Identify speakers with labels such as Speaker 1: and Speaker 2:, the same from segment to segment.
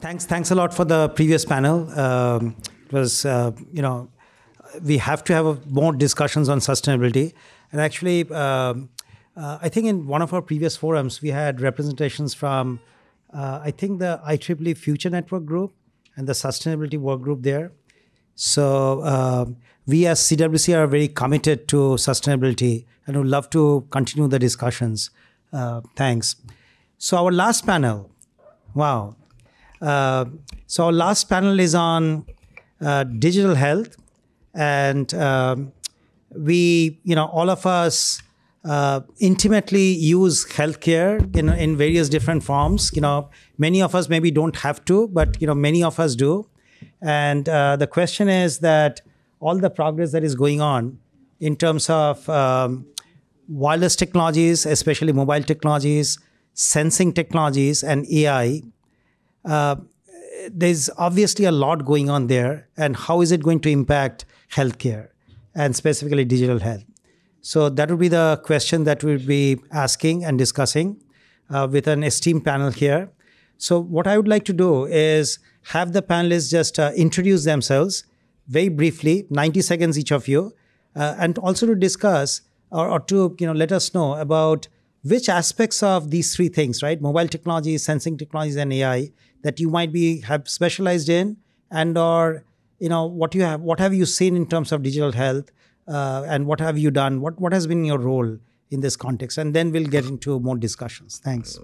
Speaker 1: Thanks, thanks a lot for the previous panel. Um, it was, uh, you know, we have to have more discussions on sustainability. And actually, um, uh, I think in one of our previous forums, we had representations from, uh, I think, the IEEE Future Network Group and the Sustainability Work Group there. So um, we as CWC are very committed to sustainability and would love to continue the discussions. Uh, thanks. So our last panel, wow. Uh, so our last panel is on uh, digital health, and um, we, you know, all of us uh, intimately use healthcare in in various different forms. You know, many of us maybe don't have to, but you know, many of us do. And uh, the question is that all the progress that is going on in terms of um, wireless technologies, especially mobile technologies, sensing technologies, and AI, uh, there's obviously a lot going on there. And how is it going to impact healthcare and specifically digital health? So that would be the question that we'll be asking and discussing uh, with an esteemed panel here. So what I would like to do is have the panelists just uh, introduce themselves very briefly, 90 seconds each of you, uh, and also to discuss or, or, to you know let us know about which aspects of these three things, right? Mobile technologies, sensing technologies, and AI that you might be have specialized in, and or you know what you have, what have you seen in terms of digital health, uh, and what have you done? What what has been your role in this context? And then we'll get into more discussions. Thanks.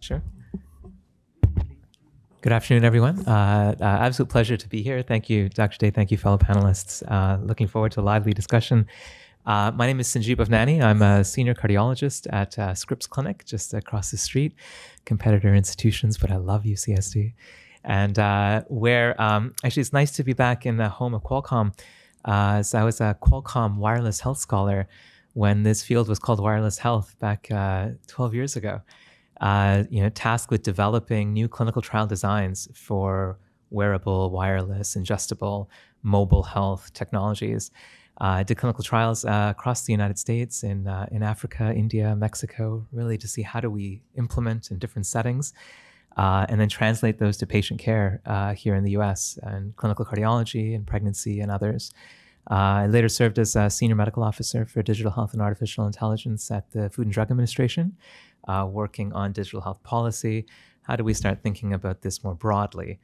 Speaker 2: Sure. Good afternoon, everyone. Uh, uh, absolute pleasure to be here. Thank you, Dr. Dey. Thank you, fellow panelists. Uh, looking forward to a lively discussion. Uh, my name is Sanjeev Bhavnani. I'm a senior cardiologist at uh, Scripps Clinic, just across the street, competitor institutions, but I love UCSD. And uh, where um, actually it's nice to be back in the home of Qualcomm. so I was a Qualcomm wireless health scholar when this field was called wireless health back 12 years ago uh, you know, tasked with developing new clinical trial designs for wearable, wireless, ingestible, mobile health technologies. Uh, did clinical trials uh, across the United States, in uh, in Africa, India, Mexico, really to see how do we implement in different settings, uh, and then translate those to patient care uh, here in the U.S. and clinical cardiology and pregnancy and others. Uh, I later served as a senior medical officer for digital health and artificial intelligence at the Food and Drug Administration, working on digital health policy. How do we start thinking about this more broadly,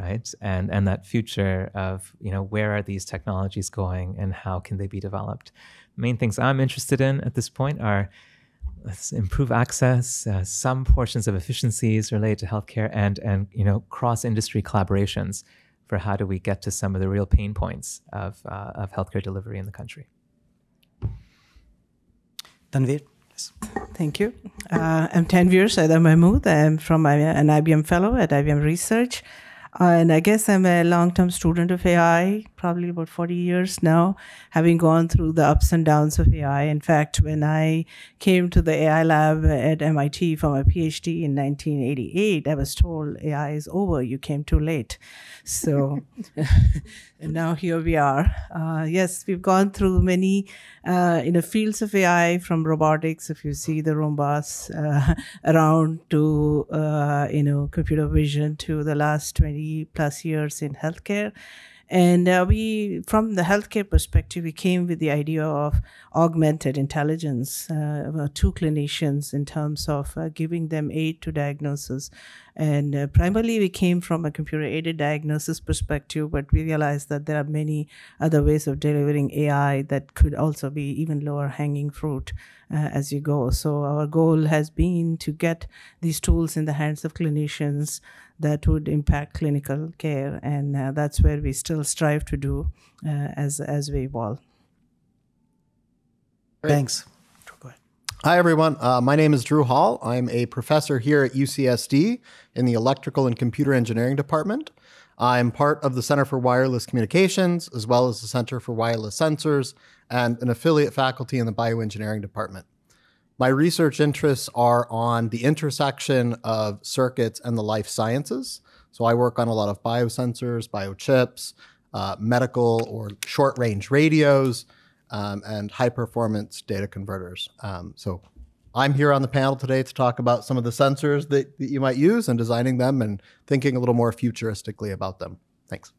Speaker 2: right? And and that future of you know where are these technologies going and how can they be developed? Main things I'm interested in at this point are let's improve access, uh, some portions of efficiencies related to healthcare, and and you know cross industry collaborations for how do we get to some of the real pain points of uh, of healthcare delivery in the country.
Speaker 1: Tanveer.
Speaker 3: Thank you. Uh, I'm Tanveer Syeda-Mahmood. I'm from an IBM fellow at IBM Research. And I guess I'm a long term student of AI, probably about 40 years now, having gone through the ups and downs of AI. In fact, when I came to the AI lab at MIT for my PhD in 1988, I was told AI is over, you came too late. So, and now here we are. Uh, yes, we've gone through many uh, in the fields of AI, from robotics, if you see the Roombas uh, around, to uh, you know computer vision, to the last 20 plus years in healthcare. And uh, we, from the healthcare perspective, we came with the idea of augmented intelligence uh, to clinicians in terms of uh, giving them aid to diagnosis. And uh, primarily, we came from a computer aided diagnosis perspective, but we realized that there are many other ways of delivering AI that could also be even lower hanging fruit uh, as you go. So, our goal has been to get these tools in the hands of clinicians that would impact clinical care, and uh, that's where we still strive to do uh, as as we evolve.
Speaker 1: Great. Thanks.
Speaker 4: Hi, everyone. Uh, my name is Drew Hall. I'm a professor here at UCSD in the Electrical and Computer Engineering Department. I'm part of the Center for Wireless Communications, as well as the Center for Wireless Sensors, and an affiliate faculty in the Bioengineering Department. My research interests are on the intersection of circuits and the life sciences. So I work on a lot of biosensors, biochips, uh, medical or short range radios, um, and high performance data converters. Um, so I'm here on the panel today to talk about some of the sensors that, that you might use and designing them and thinking a little more futuristically about them. Thanks.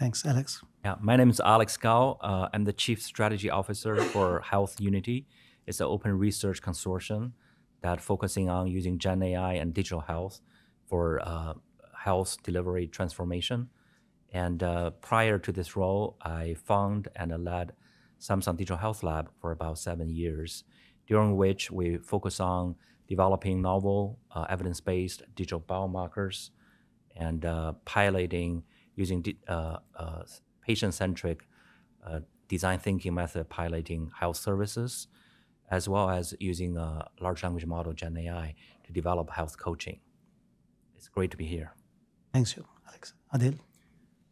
Speaker 1: Thanks, Alex.
Speaker 5: Yeah, my name is Alex Gao. Uh, I'm the Chief Strategy Officer for Health Unity. It's an open research consortium that focusing on using Gen AI and digital health for uh, health delivery transformation. And uh, prior to this role, I found and led Samsung Digital Health Lab for about seven years, during which we focus on developing novel uh, evidence-based digital biomarkers and uh, piloting using uh, uh, patient-centric design thinking method piloting health services, as well as using a large language model, Gen AI, to develop health coaching. It's great to be here.
Speaker 1: Thanks, you, Alex. Aadeel?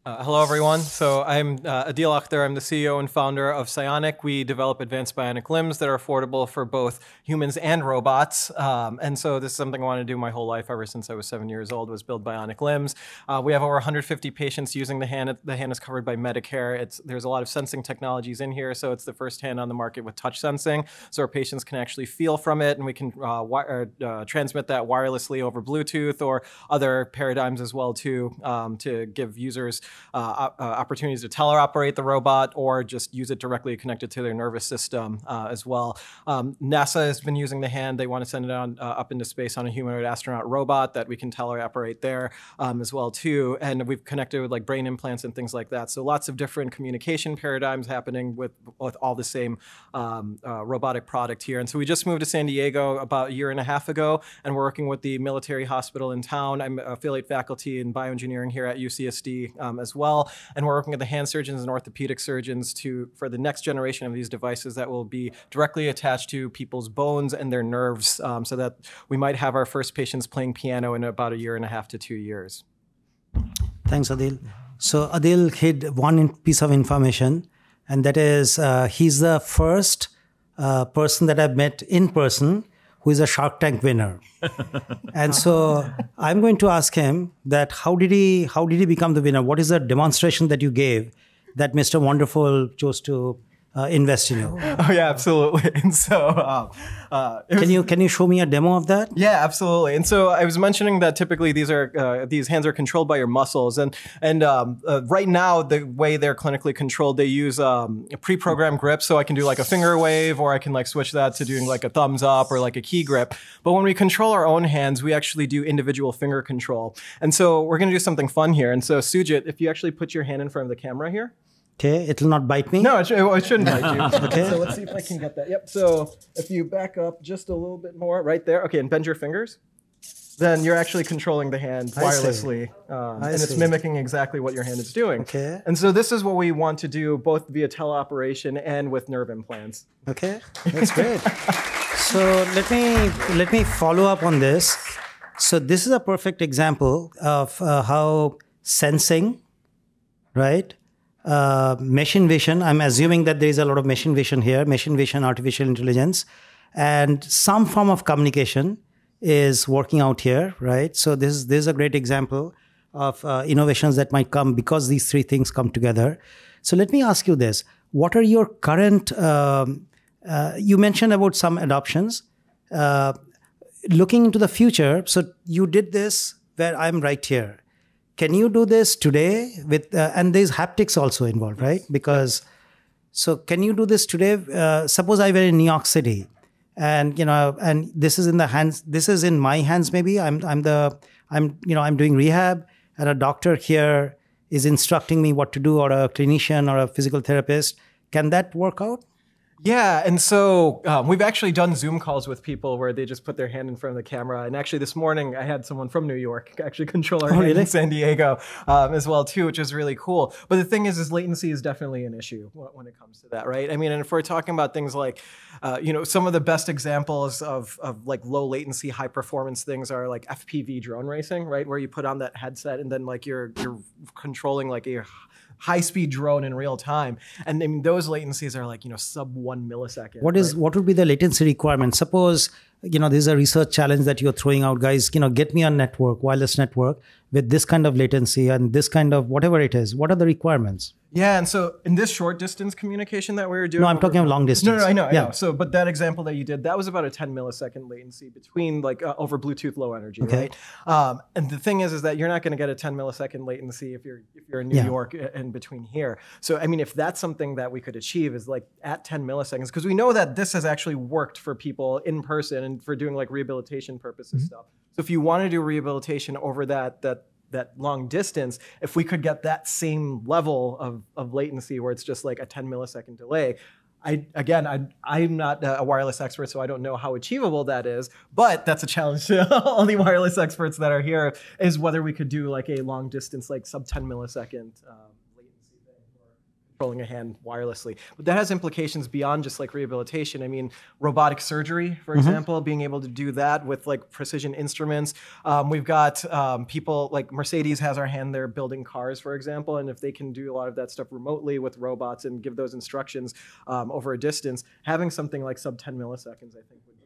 Speaker 6: Uh, hello, everyone. So I'm uh, Aadeel Akhtar. I'm the CEO and founder of Psyonic. We develop advanced bionic limbs that are affordable for both humans and robots. Um, and so this is something I wanted to do my whole life, ever since I was seven years old, was build bionic limbs. Uh, we have over 150 patients using the hand. The hand is covered by Medicare. It's, there's a lot of sensing technologies in here. So it's the first hand on the market with touch sensing. So our patients can actually feel from it, and we can uh, uh, transmit that wirelessly over Bluetooth or other paradigms as well too um, to give users uh, uh, opportunities to teleoperate the robot or just use it directly connected to their nervous system uh, as well. Um, NASA has been using the hand. They want to send it on up into space on a humanoid astronaut robot that we can teleoperate there um, as well too. And we've connected with like brain implants and things like that. So lots of different communication paradigms happening with, with all the same um, robotic product here. And so we just moved to San Diego about a year and a half ago, and we're working with the military hospital in town. I'm affiliate faculty in bioengineering here at UCSD um, as well. And we're working with the hand surgeons and orthopedic surgeons to for the next generation of these devices that will be directly attached to people's bones and their nerves, um, so that we might have our first patients playing piano in about a year and a half to two years.
Speaker 1: Thanks, Aadeel. So Aadeel hid one piece of information, and that is uh, he's the first uh, person that I've met in person who is a Shark Tank winner. and so I'm going to ask him that how did he how did he become the winner? What is the demonstration that you gave that Mr. Wonderful chose to uh, invest in you.
Speaker 6: Oh yeah, absolutely. And so, um,
Speaker 1: uh, can was, you can you show me a demo of that?
Speaker 6: Yeah, absolutely. And so I was mentioning that typically these are uh, these hands are controlled by your muscles, and and um, uh, right now the way they're clinically controlled, they use um, pre-programmed grips. So I can do like a finger wave, or I can like switch that to doing like a thumbs up or like a key grip. But when we control our own hands, we actually do individual finger control. And so we're going to do something fun here. And so Sujit, if you actually put your hand in front of the camera here.
Speaker 1: Okay, it'll not bite me.
Speaker 6: No, it, sh- it shouldn't bite you. okay. So let's see if I can get that. Yep. So if you back up just a little bit more, right there. Okay, and bend your fingers. Then you're actually controlling the hand wirelessly, um, and it's mimicking exactly what your hand is doing.
Speaker 1: Okay.
Speaker 6: And so this is what we want to do both via teleoperation and with nerve implants.
Speaker 1: Okay, that's great. so let me let me follow up on this. So this is a perfect example of uh, how sensing, right? Uh, machine vision. I'm assuming that there is a lot of machine vision here, machine vision, artificial intelligence, and some form of communication is working out here, right? So this is this is a great example of uh, innovations that might come because these three things come together. So let me ask you this: What are your current? Um, uh, you mentioned about some adoptions. Uh, looking into the future, so you did this where I'm right here can you do this today with uh, and there's haptics also involved right? Because so can you do this today? Uh, suppose i were in new york city and you know and this is in the hands this is in my hands maybe. I'm i'm the i'm you know i'm doing rehab and a doctor here is instructing me what to do or a clinician or a physical therapist. Can that work out
Speaker 6: yeah, and so um, we've actually done Zoom calls with people where they just put their hand in front of the camera. And actually, this morning I had someone from New York actually control our oh, hand really? in San Diego um, as well too, which is really cool. But the thing is, is latency is definitely an issue when it comes to that, right? I mean, and if we're talking about things like, uh, you know, some of the best examples of of like low latency, high performance things are like FPV drone racing, right, where you put on that headset and then like you're you're controlling like a high speed drone in real time. And I mean, those latencies are like, you know, sub one millisecond.
Speaker 1: What is,
Speaker 6: right?
Speaker 1: what would be the latency requirement? Suppose you know, this is a research challenge that you're throwing out, guys. You know, get me a network, wireless network with this kind of latency and this kind of whatever it is. What are the requirements?
Speaker 6: Yeah, and so in this short distance communication that we were doing,
Speaker 1: No, I'm talking of long distance.
Speaker 6: No, no, I know, I
Speaker 1: Yeah.
Speaker 6: know. So, but that example that you did, that was about a 10 millisecond latency between like uh, over Bluetooth Low Energy,
Speaker 1: Okay.
Speaker 6: right? Um, and the thing is, is that you're not going to get a 10 millisecond latency if you're if you're in New
Speaker 1: Yeah.
Speaker 6: York uh, and between here. So, I mean, if that's something that we could achieve is like at 10 milliseconds, because we know that this has actually worked for people in person and for doing like rehabilitation purposes
Speaker 1: Mm-hmm.
Speaker 6: stuff. So, if you want to do rehabilitation over that that that long distance, if we could get that same level of, of latency where it's just like a 10 millisecond delay, I again, I, I'm not a wireless expert, so I don't know how achievable that is. But that's a challenge to all the wireless experts that are here is whether we could do like a long distance, like sub 10 millisecond um, controlling a hand wirelessly. But that has implications beyond just like rehabilitation. I mean, robotic surgery, for example, being able to do that with like precision instruments. Um, we've got um, people like Mercedes has our hand there building cars, for example, and if they can do a lot of that stuff remotely with robots and give those instructions um, over a distance, having something like sub 10 milliseconds, I think would be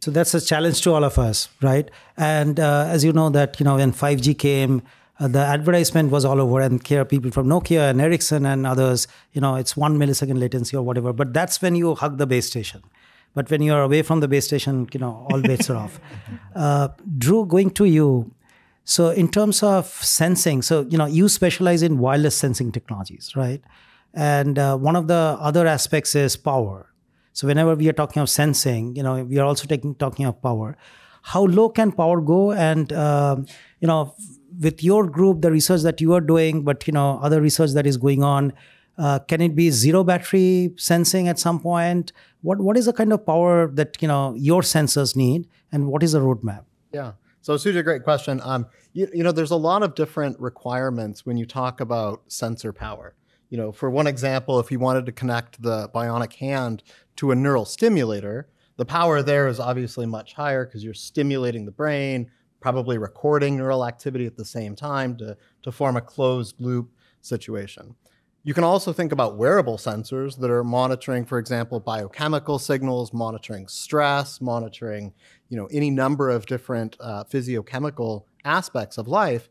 Speaker 1: So that's a challenge to all of us, right? And uh, as you know, that you know when 5G came, uh, the advertisement was all over, and here people from Nokia and Ericsson and others. You know, it's one millisecond latency or whatever. But that's when you hug the base station. But when you're away from the base station, you know, all bets are off. Uh, Drew, going to you. So in terms of sensing, so you know, you specialize in wireless sensing technologies, right? And uh, one of the other aspects is power. So whenever we are talking of sensing, you know, we are also taking talking of power. How low can power go? And um, you know, with your group, the research that you are doing, but you know, other research that is going on, uh, can it be zero battery sensing at some point? What what is the kind of power that you know your sensors need, and what is the roadmap?
Speaker 4: Yeah. So, Suja, great question. Um, you, you know, there's a lot of different requirements when you talk about sensor power. You know, for one example, if you wanted to connect the bionic hand to a neural stimulator, the power there is obviously much higher because you're stimulating the brain, probably recording neural activity at the same time to, to form a closed loop situation. You can also think about wearable sensors that are monitoring, for example, biochemical signals, monitoring stress, monitoring, you know, any number of different uh, physiochemical aspects of life.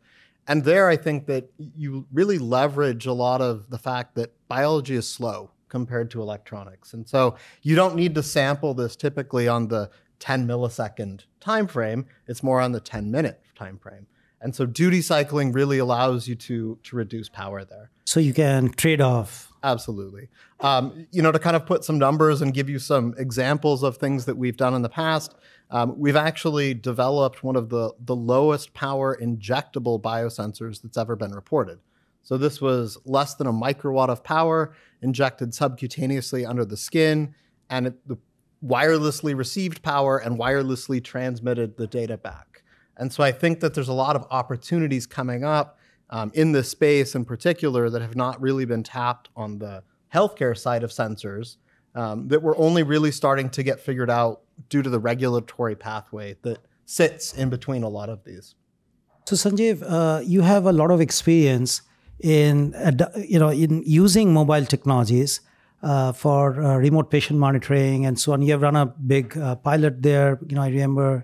Speaker 4: And there, I think that you really leverage a lot of the fact that biology is slow compared to electronics, and so you don't need to sample this typically on the 10 millisecond time frame. It's more on the 10 minute time frame. And so duty cycling really allows you to to reduce power there.
Speaker 1: So you can trade off.
Speaker 4: Absolutely. Um, you know, to kind of put some numbers and give you some examples of things that we've done in the past, um, we've actually developed one of the, the lowest power injectable biosensors that's ever been reported. So this was less than a microwatt of power injected subcutaneously under the skin, and it the wirelessly received power and wirelessly transmitted the data back. And so I think that there's a lot of opportunities coming up um, in this space in particular that have not really been tapped on the healthcare side of sensors um, that we're only really starting to get figured out due to the regulatory pathway that sits in between a lot of these.
Speaker 1: So Sanjeev, uh, you have a lot of experience in you know in using mobile technologies uh, for uh, remote patient monitoring and so on. You have run a big uh, pilot there. You know, I remember.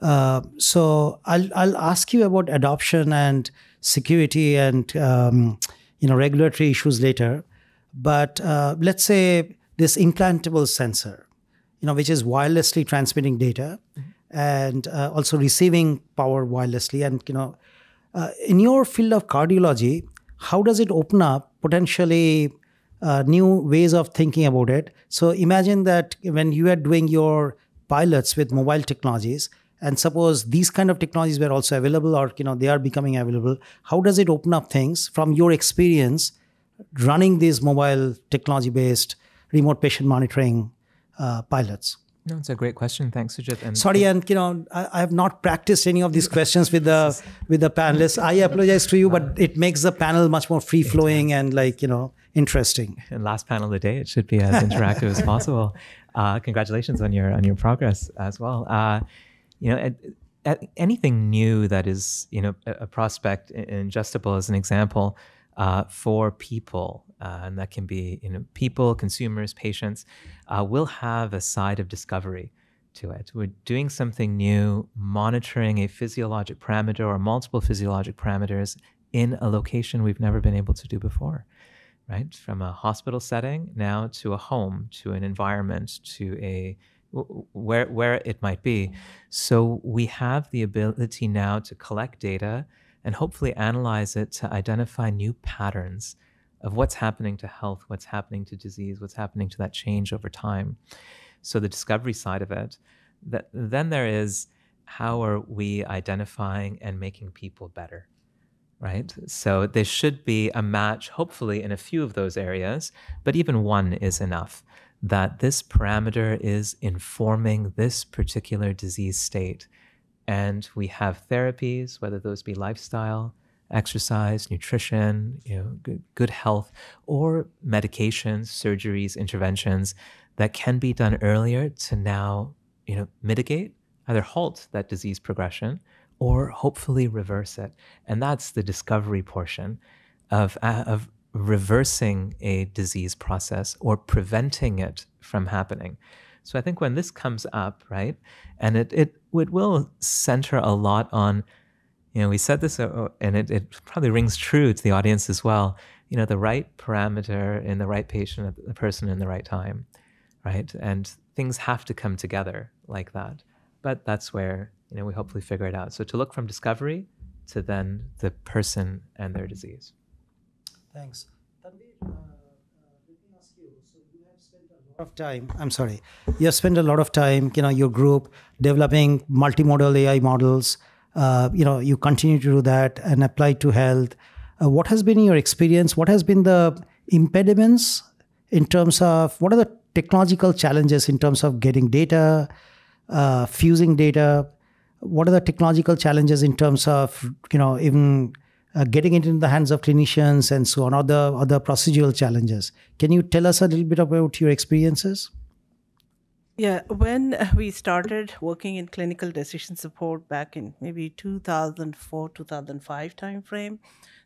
Speaker 1: Uh, so I'll I'll ask you about adoption and security and um, you know regulatory issues later. But uh, let's say this implantable sensor, you know, which is wirelessly transmitting data and uh, also receiving power wirelessly. And you know, in your field of cardiology, how does it open up potentially uh, new ways of thinking about it? So imagine that when you are doing your pilots with mobile technologies, and suppose these kind of technologies were also available, or you know, they are becoming available. How does it open up things from your experience running these mobile technology-based remote patient monitoring uh, pilots?
Speaker 2: No, it's a great question. Thanks, Sujit. And
Speaker 1: Sorry, and you know, I, I have not practiced any of these questions with the with the panelists. I apologize to you, but it makes the panel much more free flowing and like you know interesting.
Speaker 2: and last panel of the day, it should be as interactive as possible. Uh, congratulations on your on your progress as well. Uh, you know, at, at anything new that is you know a, a prospect in- ingestible as an example uh, for people, uh, and that can be you know people, consumers, patients, uh, will have a side of discovery to it. We're doing something new, monitoring a physiologic parameter or multiple physiologic parameters in a location we've never been able to do before, right? From a hospital setting now to a home, to an environment, to a where where it might be. So we have the ability now to collect data and hopefully analyze it to identify new patterns of what's happening to health, what's happening to disease, what's happening to that change over time. So the discovery side of it. That, then there is how are we identifying and making people better, right? So there should be a match, hopefully, in a few of those areas, but even one is enough. That this parameter is informing this particular disease state. And we have therapies, whether those be lifestyle, exercise, nutrition, you know, good, good health, or medications, surgeries, interventions that can be done earlier to now, you know, mitigate, either halt that disease progression or hopefully reverse it. And that's the discovery portion of, uh, of reversing a disease process or preventing it from happening. So I think when this comes up, right, and it, it, it will center a lot on you know, we said this, uh, and it, it probably rings true to the audience as well. You know, the right parameter in the right patient, the person in the right time, right? And things have to come together like that. But that's where you know we hopefully figure it out. So to look from discovery to then the person and their disease.
Speaker 1: Thanks. Tanveer, uh, of time i'm sorry you have spent a lot of time you know your group developing multimodal ai models uh, you know you continue to do that and apply to health uh, what has been your experience what has been the impediments in terms of what are the technological challenges in terms of getting data uh, fusing data what are the technological challenges in terms of you know even uh, getting it in the hands of clinicians and so on other other procedural challenges? Can you tell us a little bit about your experiences?
Speaker 3: Yeah, when we started working in clinical decision support back in maybe 2004 2005 timeframe,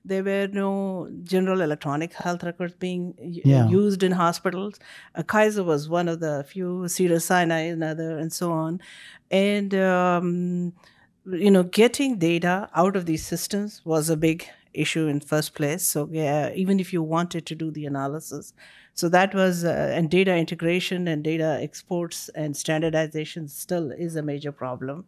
Speaker 3: there were no general electronic health records being yeah. used in hospitals. Uh, Kaiser was one of the few, Cedars-Sinai another, and so on. And um, you know, getting data out of these systems was a big issue in first place. So yeah, even if you wanted to do the analysis, so that was, uh, and data integration and data exports and standardization still is a major problem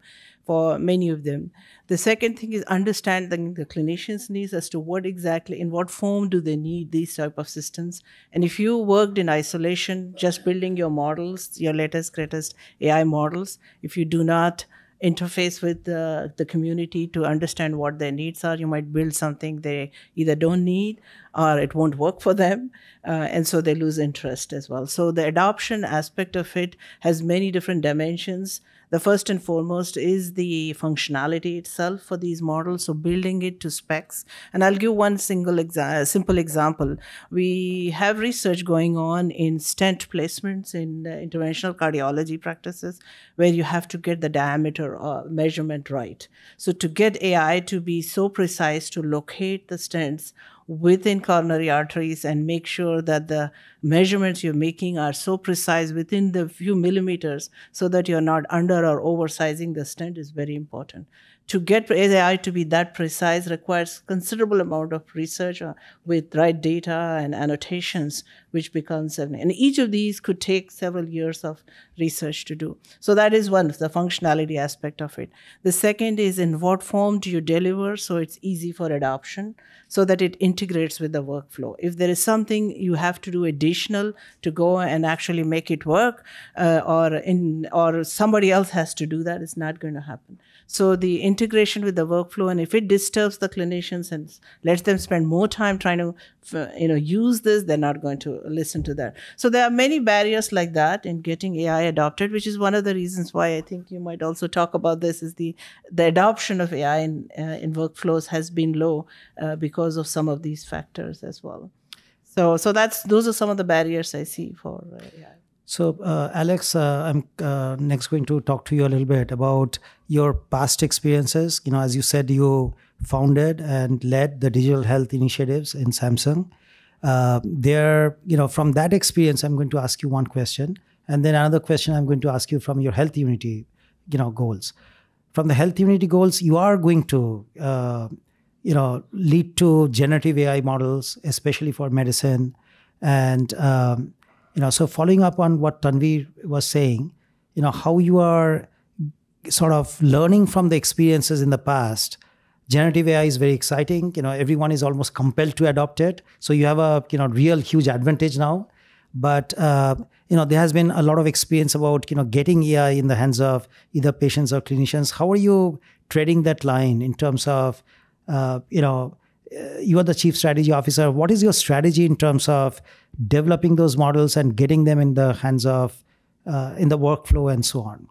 Speaker 3: for many of them. The second thing is understanding the clinicians' needs as to what exactly, in what form do they need these type of systems. And if you worked in isolation, just building your models, your latest, greatest AI models, if you do not interface with the, the community to understand what their needs are. You might build something they either don't need or it won't work for them. Uh, and so they lose interest as well. So the adoption aspect of it has many different dimensions. The first and foremost is the functionality itself for these models. So building it to specs. And I'll give one single exa- simple example. We have research going on in stent placements in uh, interventional cardiology practices where you have to get the diameter uh, measurement right. So to get AI to be so precise to locate the stents within coronary arteries and make sure that the measurements you're making are so precise within the few millimeters so that you're not under or oversizing. The stent is very important to get AI to be that precise requires considerable amount of research uh, with right data and annotations, which becomes and each of these could take several years of research to do. So that is one of the functionality aspect of it. The second is in what form do you deliver so it's easy for adoption, so that it integrates with the workflow. If there is something you have to do additional to go and actually make it work, uh, or in or somebody else has to do that, it's not going to happen. So the integration with the workflow, and if it disturbs the clinicians and lets them spend more time trying to, you know, use this, they're not going to listen to that. So there are many barriers like that in getting AI adopted, which is one of the reasons why I think you might also talk about this. Is the the adoption of AI in uh, in workflows has been low uh, because of some of these factors as well. So so that's those are some of the barriers I see for uh, AI.
Speaker 1: So, uh, Alex, uh, I'm uh, next going to talk to you a little bit about your past experiences. You know, as you said, you founded and led the digital health initiatives in Samsung. Uh, there, you know, from that experience, I'm going to ask you one question, And then another question I'm going to ask you from your health unity, you know, goals. From the health unity goals, you are going to, uh, you know, lead to generative AI models, especially for medicine. And um, you know, so following up on what Tanveer was saying, you know, how you are sort of learning from the experiences in the past generative ai is very exciting. You know everyone is almost compelled to adopt it. So you have a you know real huge advantage now. But uh, you know there has been a lot of experience about you know getting ai in the hands of either patients or clinicians. How are you treading that line in terms of uh, you know uh, you are the chief strategy officer. What is your strategy in terms of developing those models and getting them in the hands of uh, in the workflow and so on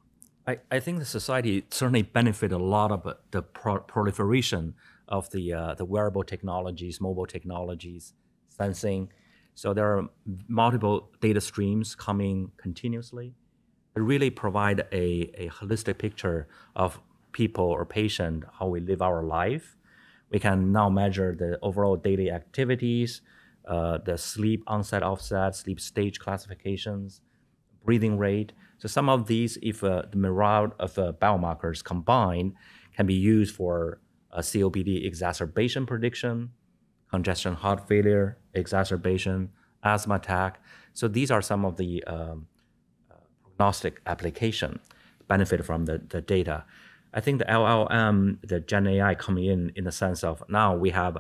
Speaker 5: I, I think the society certainly benefit a lot of the pro- proliferation of the uh, the wearable technologies, mobile technologies, sensing. So there are multiple data streams coming continuously. It really provide a, a holistic picture of people or patient how we live our life. We can now measure the overall daily activities, uh, the sleep onset, offset, sleep stage classifications, breathing rate. So some of these, if uh, the myriad of uh, biomarkers combined, can be used for COPD exacerbation prediction, congestion heart failure exacerbation, asthma attack. So these are some of the um, prognostic application benefit from the, the data. I think the LLM, the Gen AI coming in in the sense of now we have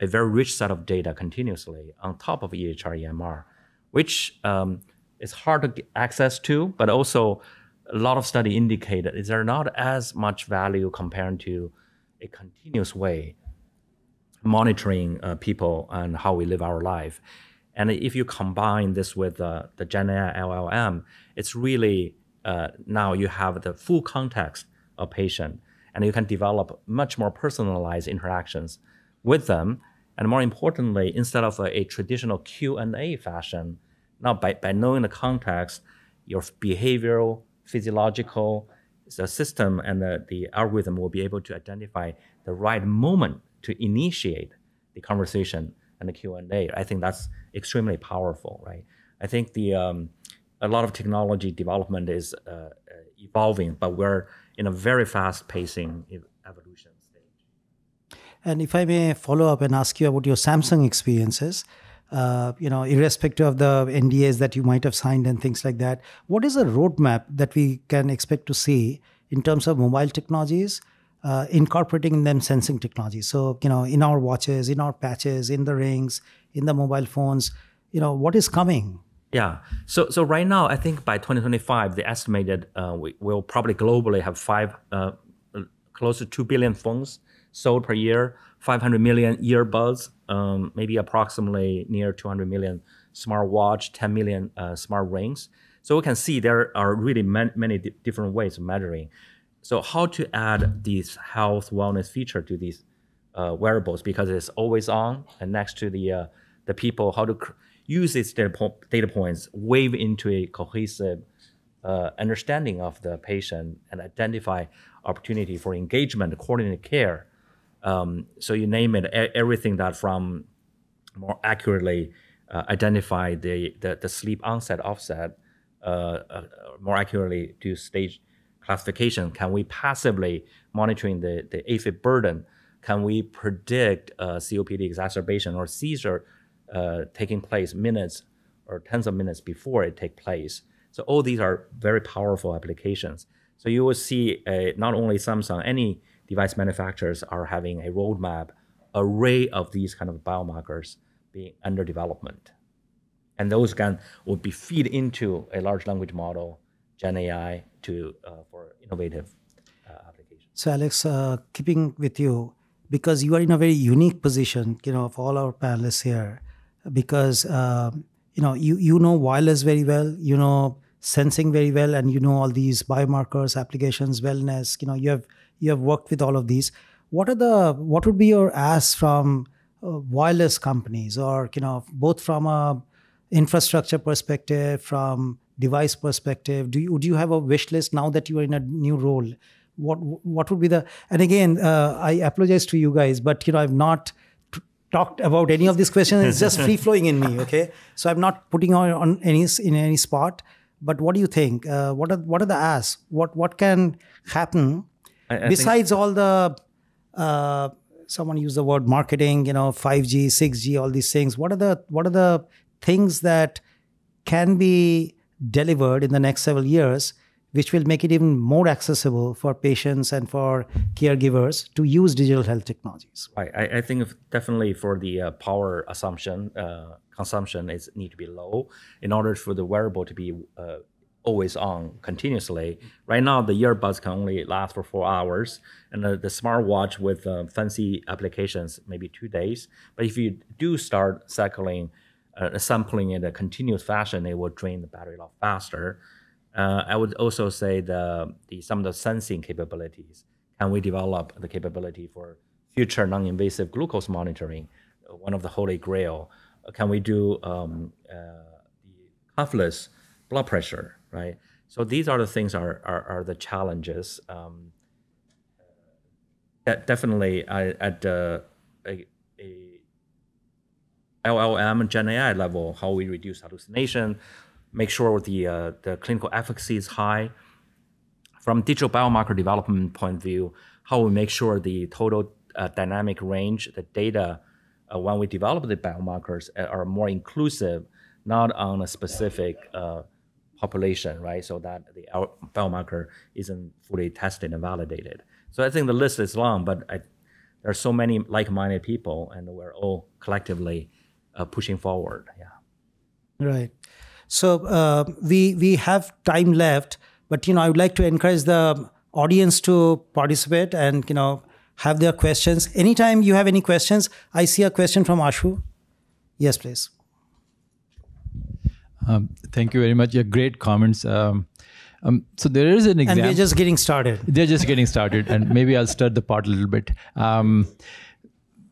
Speaker 5: a very rich set of data continuously on top of EHR EMR, which um, it's hard to get access to, but also a lot of study indicated is there not as much value compared to a continuous way monitoring uh, people and how we live our life. And if you combine this with uh, the Gen AI LLM, it's really uh, now you have the full context of patient, and you can develop much more personalized interactions with them. And more importantly, instead of a, a traditional Q and A fashion, now, by, by knowing the context, your behavioral, physiological, the system and the, the algorithm will be able to identify the right moment to initiate the conversation and the Q&A. I think that's extremely powerful, right? I think the um, a lot of technology development is uh, evolving, but we're in a very fast pacing evolution.
Speaker 1: And if I may follow up and ask you about your Samsung experiences, uh, you know, irrespective of the NDAs that you might have signed and things like that, what is a roadmap that we can expect to see in terms of mobile technologies, uh, incorporating in them sensing technology? So, you know, in our watches, in our patches, in the rings, in the mobile phones, you know, what is coming?
Speaker 5: Yeah. So, so right now, I think by 2025, the estimated uh, we will probably globally have five, uh, close to two billion phones sold per year, 500 million earbuds, um, maybe approximately near 200 million smartwatch, 10 million uh, smart rings. So we can see there are really man- many di- different ways of measuring. So how to add these health wellness feature to these uh, wearables because it's always on and next to the uh, the people how to cr- use these data, po- data points wave into a cohesive uh, understanding of the patient and identify opportunity for engagement, coordinated care um, so you name it, everything that from more accurately uh, identify the, the, the, sleep onset offset, uh, uh, more accurately do stage classification. Can we passively monitoring the, the AFib burden? Can we predict uh, COPD exacerbation or seizure uh, taking place minutes or tens of minutes before it take place? So all these are very powerful applications. So you will see not only Samsung, any device manufacturers are having a roadmap array of these kind of biomarkers being under development. And those can would be feed into a large language model, Gen AI, to uh, for innovative uh, applications.
Speaker 1: So, Alex, uh, keeping with you, because you are in a very unique position, you know, of all our panelists here, because um, you know you you know wireless very well, you know sensing very well, and you know all these biomarkers, applications, wellness. You know, you have you have worked with all of these what are the what would be your ask from uh, wireless companies or you know both from a infrastructure perspective from device perspective? Do you would you have a wish list now that you are in a new role? What what would be the and again uh, i apologize to you guys but you know i've not talked about any of these questions. It's just free flowing in me okay? So i'm not putting on, on any in any spot. But what do you think? Uh, what are what are the asks? What what can happen
Speaker 5: I-
Speaker 1: besides all the uh, someone used the word marketing, you know, five G, six G, all these things. What are the what are the things that can be delivered in the next several years, which will make it even more accessible for patients and for caregivers to use digital health technologies?
Speaker 5: Right. I, I think definitely for the uh, power assumption, uh, consumption is need to be low in order for the wearable to be uh, always on continuously. Right now, the earbuds can only last for four hours, and the, the smartwatch with uh, fancy applications maybe two days. But if you do start cycling, uh, sampling in a continuous fashion, it will drain the battery a lot faster. Uh, I would also say the, the some of the sensing capabilities. Can we develop the capability for future non-invasive glucose monitoring? Uh, One of the holy grail. Can we do um, uh, the cuffless blood pressure? Right. So these are the things are are, are the challenges. Um, that definitely I, at uh, a, a LLM and Gen AI level, how we reduce hallucination, make sure the uh, the clinical efficacy is high. From digital biomarker development point of view, how we make sure the total uh, dynamic range, the data, uh, when we develop the biomarkers, uh, are more inclusive, not on a specific uh, population, right? So that the biomarker isn't fully tested and validated. So I think the list is long, but I, there are so many like-minded people, and we're all collectively uh, pushing forward. Yeah.
Speaker 1: Right. So uh, we we have time left, but you know I would like to encourage the audience to participate and you know have their questions. Anytime you have any questions, I see a question from Ashu. Yes, please.
Speaker 7: Um, thank you very much. Yeah, great comments. Um, um, so there is an example.
Speaker 1: And we're just getting started.
Speaker 7: they're just getting started and maybe i'll stir the pot a little bit um,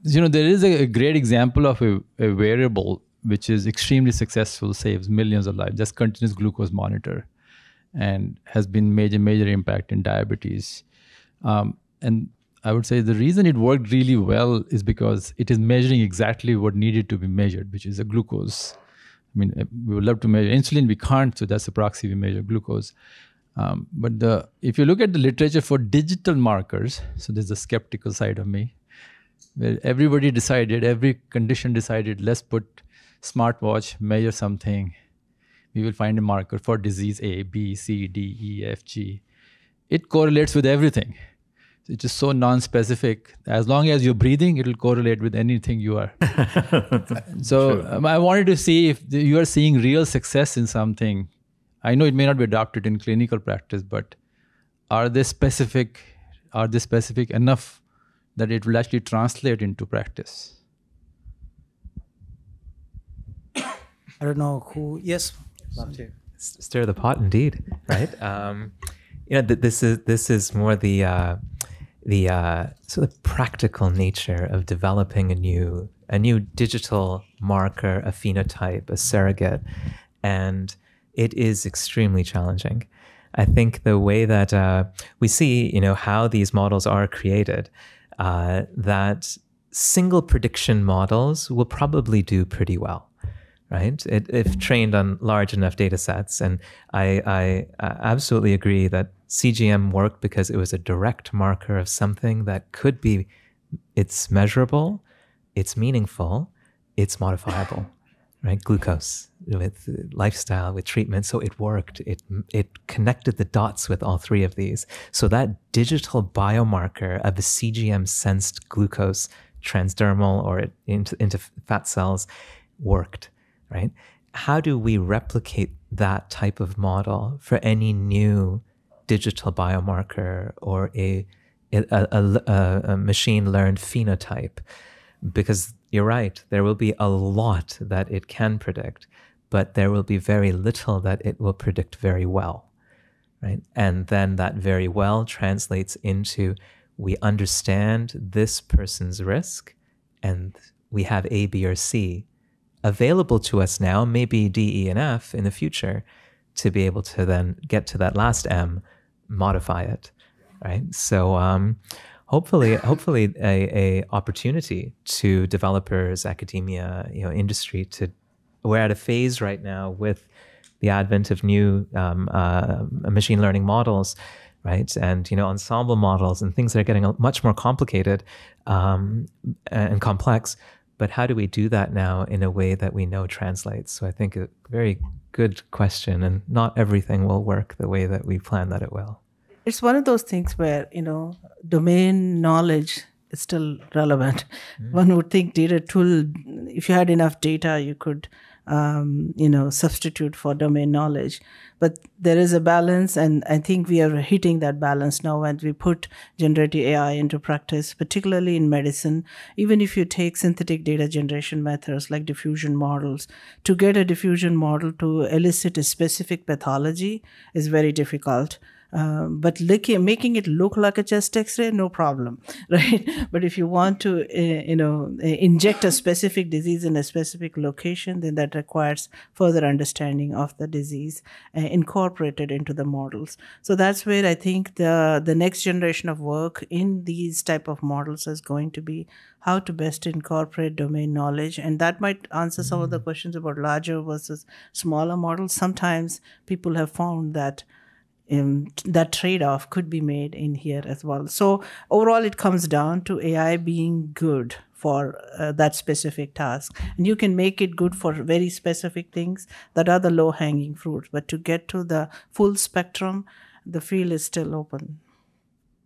Speaker 7: you know there is a, a great example of a, a wearable which is extremely successful saves millions of lives just continuous glucose monitor and has been major major impact in diabetes um, and i would say the reason it worked really well is because it is measuring exactly what needed to be measured which is a glucose I mean, we would love to measure insulin. We can't, so that's a proxy. We measure glucose. Um, but the if you look at the literature for digital markers, so there's the skeptical side of me, where everybody decided, every condition decided, let's put smartwatch, measure something. We will find a marker for disease A, B, C, D, E, F, G. It correlates with everything. It's just so non-specific. As long as you're breathing, it will correlate with anything you are. so um, I wanted to see if you are seeing real success in something. I know it may not be adopted in clinical practice, but are they specific? Are they specific enough that it will actually translate into practice?
Speaker 1: I don't know who. Yes.
Speaker 2: S- stir the pot indeed right um, you know th- this is this is more the uh, the uh, sort of practical nature of developing a new a new digital marker a phenotype a surrogate and it is extremely challenging. I think the way that uh, we see you know how these models are created uh, that single prediction models will probably do pretty well right? It, if trained on large enough data sets. And I, I uh, absolutely agree that CGM worked because it was a direct marker of something that could be, it's measurable, it's meaningful, it's modifiable, right? Glucose with lifestyle, with treatment. So it worked. It, it connected the dots with all three of these. So that digital biomarker of the CGM sensed glucose transdermal or into, into fat cells worked right? How do we replicate that type of model for any new digital biomarker or a, a, a, a, machine learned phenotype? Because you're right, there will be a lot that it can predict, but there will be very little that it will predict very well, right? And then that very well translates into we understand this person's risk and we have A, B, or C available to us now, maybe D, E, and F in the future, to be able to then get to that last M, modify it, right? So um, hopefully, hopefully, a, a opportunity to developers, academia, you know, industry to. We're at a phase right now with the advent of new um, uh, machine learning models, right? And you know, ensemble models and things that are getting much more complicated um, and complex. But how do we do that now in a way that we know translates? So I think a very good question, and not everything will work the way that we plan that it will.
Speaker 3: It's one of those things where you know domain knowledge is still relevant. Mm. One would think data tool, if you had enough data, you could um, you know substitute for domain knowledge. But there is a balance and i think we are hitting that balance now when we put generative ai into practice particularly in medicine. Even if you take synthetic data generation methods like diffusion models to get a diffusion model to elicit a specific pathology is very difficult um, but looking, making it look like a chest X-ray, no problem, right? But if you want to, uh, you know, uh, inject a specific disease in a specific location, then that requires further understanding of the disease uh, incorporated into the models. So that's where I think the the next generation of work in these type of models is going to be how to best incorporate domain knowledge and that might answer some of the questions about larger versus smaller models sometimes people have found that um, that trade-off could be made in here as well. So overall it comes down to ai being good for uh, that specific task. And you can make it good for very specific things that are the low hanging fruit. but to get to the full spectrum the field is still open.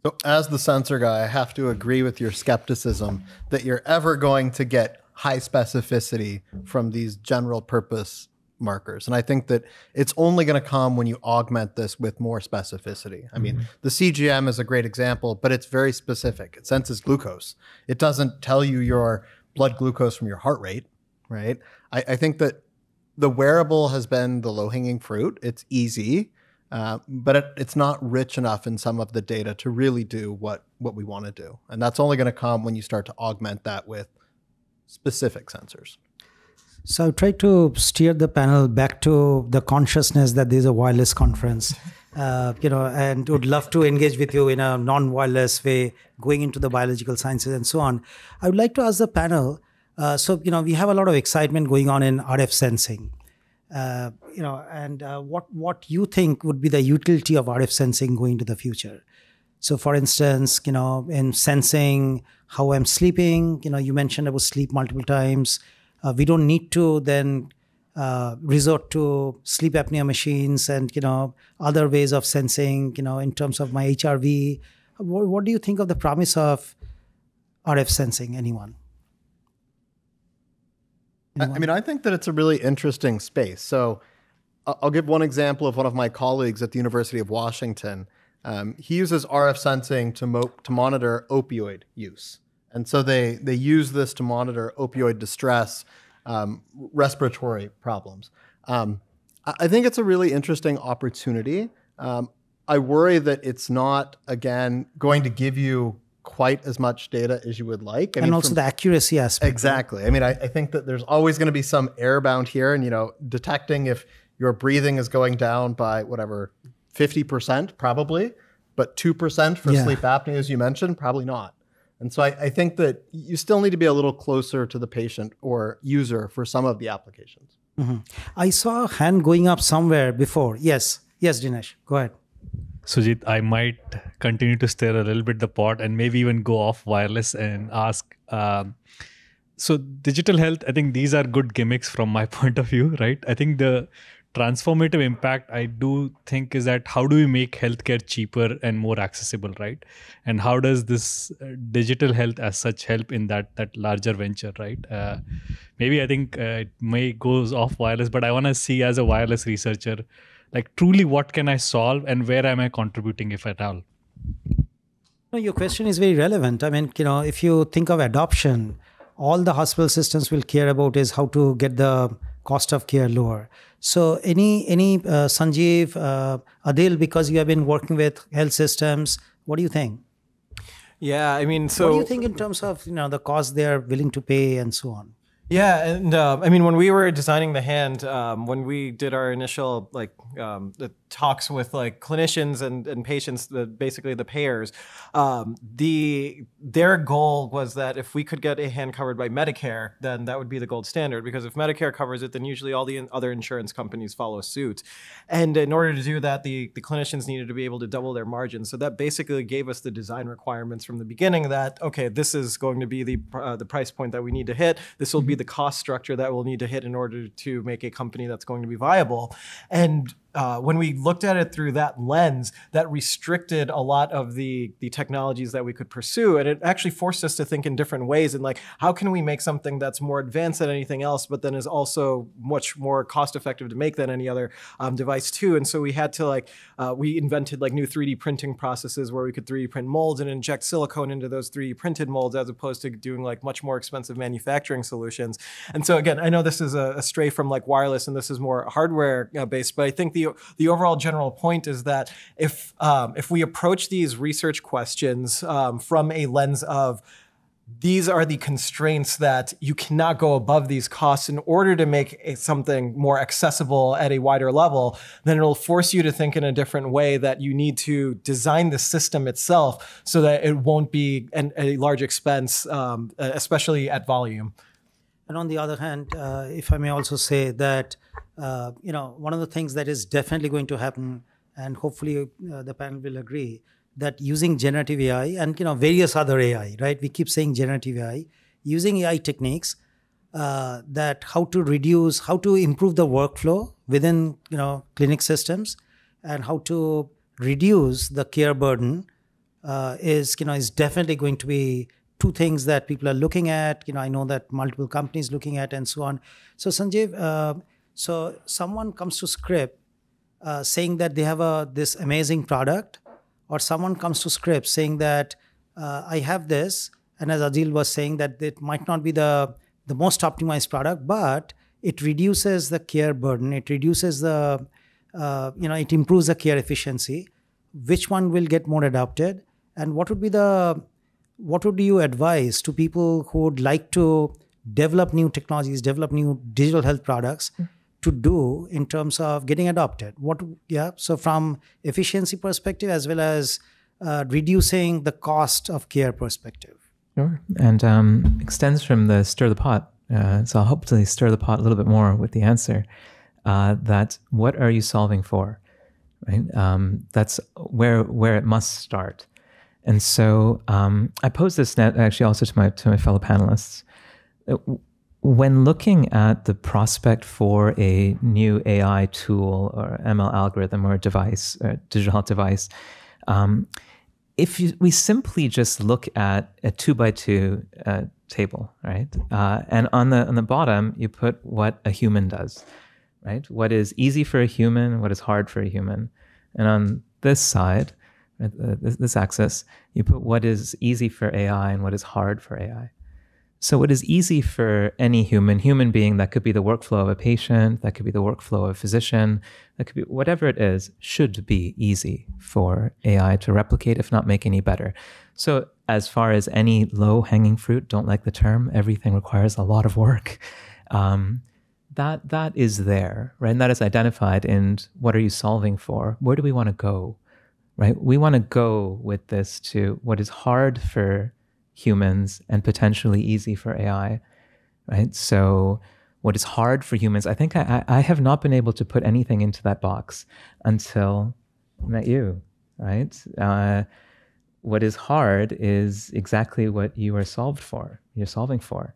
Speaker 4: So as the sensor guy i have to agree with your skepticism that you're ever going to get high specificity from these general purpose markers. And I think that it's only going to come when you augment this with more specificity. I mean, mm-hmm. the CGM is a great example, but it's very specific. It senses glucose. It doesn't tell you your blood glucose from your heart rate, right? I, I think that the wearable has been the low hanging fruit. It's easy. Uh, but it, it's not rich enough in some of the data to really do what what we want to do, and that's only going to come when you start to augment that with specific sensors.
Speaker 1: So I tried to steer the panel back to the consciousness that this is a wireless conference. Uh, you know, and would love to engage with you in a non-wireless way, going into the biological sciences and so on. I would like to ask the panel. Uh, so, you know, we have a lot of excitement going on in RF sensing. Uh, you know, and uh, what what you think would be the utility of RF sensing going to the future? So, for instance, you know, in sensing how I'm sleeping, you know, you mentioned about sleep multiple times uh, we don't need to then uh, resort to sleep apnea machines and you know other ways of sensing you know in terms of my hrv what, what do you think of the promise of rf sensing anyone?
Speaker 4: anyone? I mean, I think that it's a really interesting space. So, I'll give one example of one of my colleagues at the University of Washington. Um, he uses RF sensing to, mo- to monitor opioid use. And so they, they use this to monitor opioid distress, um, respiratory problems. Um, I think it's a really interesting opportunity. Um, I worry that it's not, again, going to give you quite as much data as you would like.
Speaker 1: I and mean, also from, the accuracy aspect.
Speaker 4: Exactly. I mean, I, I think that there's always going to be some error bound here, and you know, detecting if your breathing is going down by whatever 50% probably, but 2% for yeah. sleep apnea, as you mentioned, probably not. And so I, I, think that you still need to be a little closer to the patient or user for some of the applications.
Speaker 1: Mm-hmm. I saw a hand going up somewhere before. Yes, yes, Dinesh, go ahead.
Speaker 8: Sujit, I might continue to stir a little bit the pot and maybe even go off wireless and ask. Um, so digital health, I think these are good gimmicks from my point of view, right? I think the transformative impact i do think is that how do we make healthcare cheaper and more accessible right? And how does this uh, digital health as such help in that that larger venture right? Uh, maybe i think uh, it may goes off wireless but i want to see as a wireless researcher like truly what can i solve and where am i contributing if at all?
Speaker 1: No, your question is very relevant. I mean you know if you think of adoption all the hospital systems will care about is how to get the cost of care lower. So any any uh, Sanjeev uh, Aadeel, because you have been working with health systems, what do you think?
Speaker 6: Yeah, I mean, so
Speaker 1: what do you think in terms of you know the cost they are willing to pay and so on?
Speaker 6: Yeah, and uh, I mean, when we were designing the hand, um, when we did our initial like um, the talks with like clinicians and, and patients, the, basically the payers, um, the their goal was that if we could get a hand covered by Medicare, then that would be the gold standard. Because if Medicare covers it, then usually all the in- other insurance companies follow suit. And in order to do that, the, the clinicians needed to be able to double their margins. So that basically gave us the design requirements from the beginning that okay, this is going to be the uh, the price point that we need to hit. This will be the cost structure that we'll need to hit in order to make a company that's going to be viable. And uh, when we looked at it through that lens, that restricted a lot of the the technologies that we could pursue, and it actually forced us to think in different ways. And like, how can we make something that's more advanced than anything else, but then is also much more cost effective to make than any other um, device too? And so we had to like, uh, we invented like new 3D printing processes where we could 3D print molds and inject silicone into those 3D printed molds, as opposed to doing like much more expensive manufacturing solutions. And so again, I know this is a, a stray from like wireless, and this is more hardware uh, based, but I think the the overall general point is that if um, if we approach these research questions um, from a lens of these are the constraints that you cannot go above these costs in order to make a, something more accessible at a wider level, then it'll force you to think in a different way that you need to design the system itself so that it won't be an, a large expense, um, especially at volume.
Speaker 1: And on the other hand, uh, if I may also say that, uh, you know, one of the things that is definitely going to happen, and hopefully uh, the panel will agree, that using generative AI and, you know, various other AI, right? We keep saying generative AI, using AI techniques, uh, that how to reduce, how to improve the workflow within, you know, clinic systems and how to reduce the care burden uh, is, you know, is definitely going to be two things that people are looking at. You know, I know that multiple companies looking at and so on. So Sanjeev, uh, so someone comes to Scripps uh, saying that they have a this amazing product, or someone comes to Scripps saying that uh, I have this, and as Aadeel was saying that it might not be the the most optimized product, but it reduces the care burden. It reduces the uh, you know it improves the care efficiency. Which one will get more adopted? And what would be the what would you advise to people who would like to develop new technologies, develop new digital health products to do in terms of getting adopted? What, yeah, so from efficiency perspective as well as uh, reducing the cost of care perspective.
Speaker 2: Sure, and um, extends from the stir the pot. Uh, so I'll hopefully stir the pot a little bit more with the answer. Uh, that what are you solving for? Right. Um, that's where where it must start. And so um, I pose this net actually also to my to my fellow panelists. Uh, when looking at the prospect for a new AI tool or ML algorithm or device, or digital health device, um, if you, we simply just look at a two by two uh, table, right, uh, and on the on the bottom you put what a human does, right, what is easy for a human, what is hard for a human, and on this side this, this axis, you put what is easy for AI and what is hard for AI. So, it is easy for any human, human being, that could be the workflow of a patient, that could be the workflow of a physician, that could be whatever it is, should be easy for AI to replicate, if not make any better. So, as far as any low hanging fruit, don't like the term, everything requires a lot of work. Um, that that is there, right? And that is identified in what are you solving for? Where do we want to go? right? We want to go with this to what is hard for humans and potentially easy for AI, right? So, what is hard for humans, I think I, I have not been able to put anything into that box until I met you, right? Uh, what is hard is exactly what you are solved for, you're solving for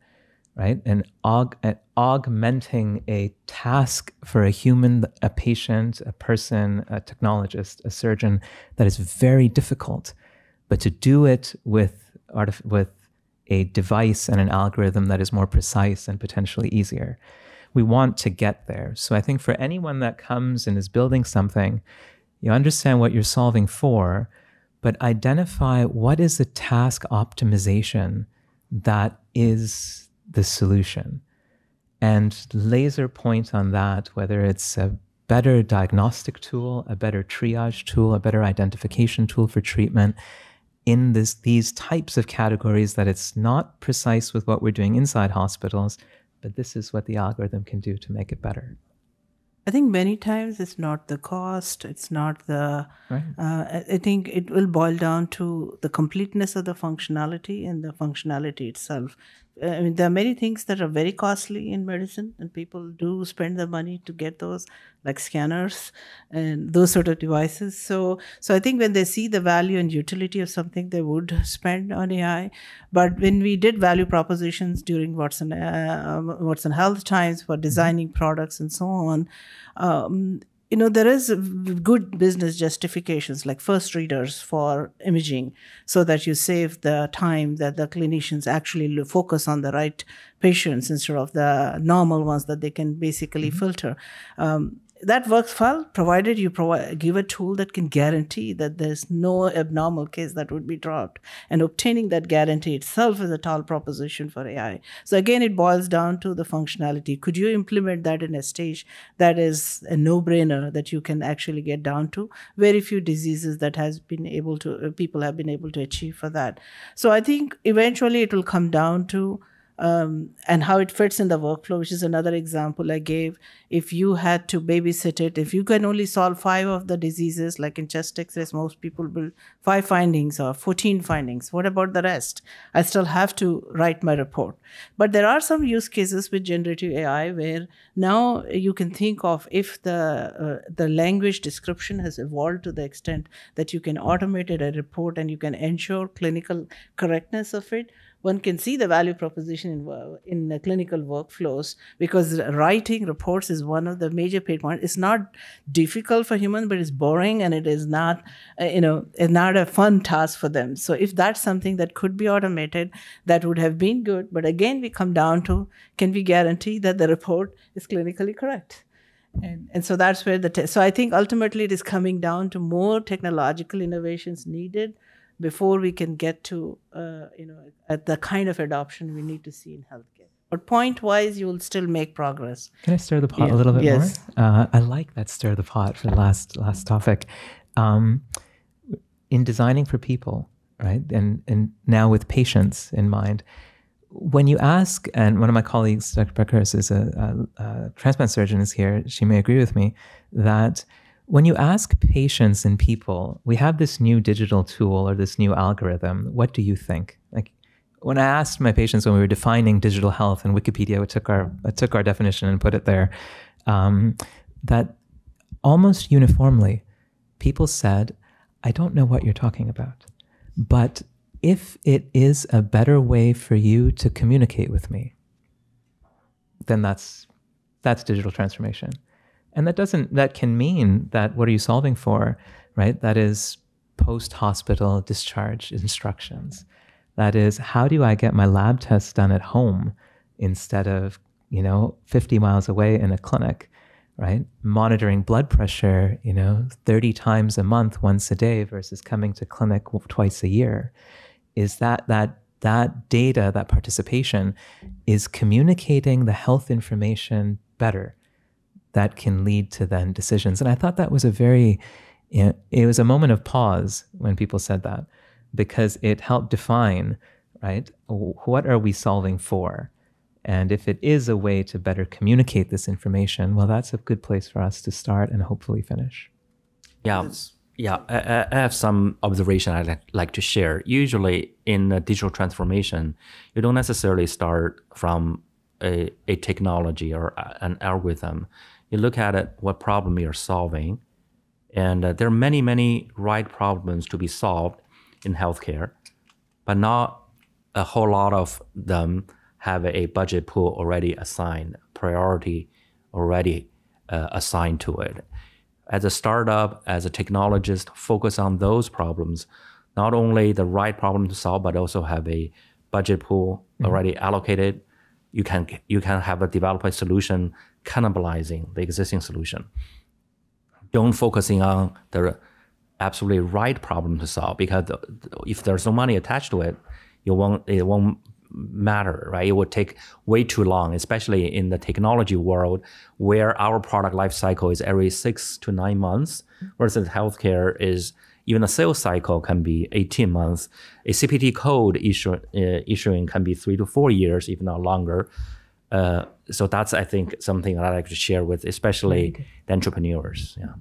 Speaker 2: right? And, aug- and augmenting a task for a human, a patient, a person, a technologist, a surgeon that is very difficult, but to do it with artif- with a device and an algorithm that is more precise and potentially easier. We want to get there. So I think for anyone that comes and is building something, you understand what you're solving for, but identify what is the task optimization that is the solution and laser point on that, whether it's a better diagnostic tool, a better triage tool, a better identification tool for treatment in this, these types of categories that it's not precise with what we're doing inside hospitals, but this is what the algorithm can do to make it better.
Speaker 3: I think many times it's not the cost, it's not the. Right. Uh, I think it will boil down to the completeness of the functionality and the functionality itself. I mean, there are many things that are very costly in medicine, and people do spend the money to get those, like scanners and those sort of devices. So, so I think when they see the value and utility of something, they would spend on AI. But when we did value propositions during Watson uh, Watson Health Times for designing products and so on, um, you know there is good business justifications like first readers for imaging so that you save the time that the clinicians actually focus on the right patients instead of the normal ones that they can basically mm-hmm. filter um, that works well provided you provide give a tool that can guarantee that there's no abnormal case that would be dropped and obtaining that guarantee itself is a tall proposition for ai so again it boils down to the functionality. Could you implement that in a stage that is a no-brainer that you can actually get down to? Very few diseases that has been able to uh, people have been able to achieve for that. So i think eventually it will come down to um, and how it fits in the workflow, which is another example I gave. If you had to babysit it, if you can only solve five of the diseases, like in chest x-rays, most people will five findings or 14 findings. What about the rest? I still have to write my report. But there are some use cases with generative AI where now you can think of if the uh, the language description has evolved to the extent that you can automate a report and you can ensure clinical correctness of it one can see the value proposition in, in clinical workflows because writing reports is one of the major pain points. It's not difficult for humans, but it's boring and it is not, uh, you know, it's not a fun task for them. So if that's something that could be automated, that would have been good. But again, we come down to can we guarantee that the report is clinically correct? And, and so that's where the so I think ultimately it is coming down to more technological innovations needed before we can get to uh, you know at the kind of adoption we need to see in healthcare. But point wise, you will still make progress.
Speaker 2: Can I stir the pot yeah. a little bit yes. more? Uh, I like that stir the pot for the last last topic. Um, in designing for people, right, and and now with patients in mind, when you ask, and one of my colleagues, Dr. Beckhurst, is a, a, a transplant surgeon, is here. She may agree with me that when you ask patients and people, we have this new digital tool or this new algorithm. What do you think? Like when I asked my patients when we were defining digital health in Wikipedia, we took our took our definition and put it there. Um, that almost uniformly, people said, "I don't know what you're talking about, but if it is a better way for you to communicate with me, then that's that's digital transformation." And that doesn't, that can mean that what are you solving for, right? That is post hospital discharge instructions. That is, how do I get my lab tests done at home instead of, you know, 50 miles away in a clinic, right? Monitoring blood pressure, you know, 30 times a month, once a day versus coming to clinic twice a year. Is that, that, that data, that participation is communicating the health information better that can lead to then decisions. And I thought that was a very, eh, it was a moment of pause when people said that because it helped define, right? What are we solving for? And if it is a way to better communicate this information, well, that's a good place for us to start and hopefully finish.
Speaker 5: Yeah. Yeah, I, I have some observation I'd like to share. Usually in digital transformation, you don't necessarily start from a, a technology or an algorithm you look at it, what problem you're solving. And uh, there are many, many right problems to be solved in healthcare, but not a whole lot of them have a budget pool already assigned, priority already uh, assigned to it. As a startup, as a technologist, focus on those problems, not only the right problem to solve, but also have a budget pool mm-hmm. already mm-hmm. allocated. You can you can have a developer solution cannibalizing the existing solution. Don't focusing on the absolutely right problem to solve because if there's no money attached to it, you won't it won't matter, right? It would take way too long, especially in the technology world where our product life cycle is every six to nine months, versus healthcare is even a sales cycle can be 18 months. A CPT code issue, uh, issuing can be three to four years, if not longer uh, so that's I think something that I like to share with especially the entrepreneurs. Yeah.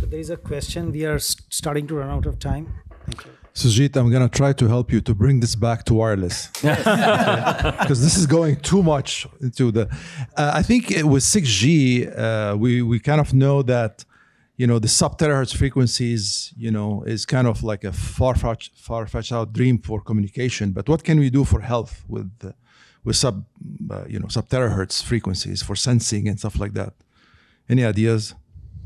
Speaker 1: So there is a question. We are starting to run out of time. Thank you.
Speaker 9: Sujit, I'm gonna try to help you to bring this back to wireless because this is going too much into the. Uh, I think with 6G, uh, we we kind of know that you know the sub terahertz frequencies, you know, is kind of like a far fetched far fetched out dream for communication. But what can we do for health with uh, with sub uh, you know sub terahertz frequencies for sensing and stuff like that? Any ideas?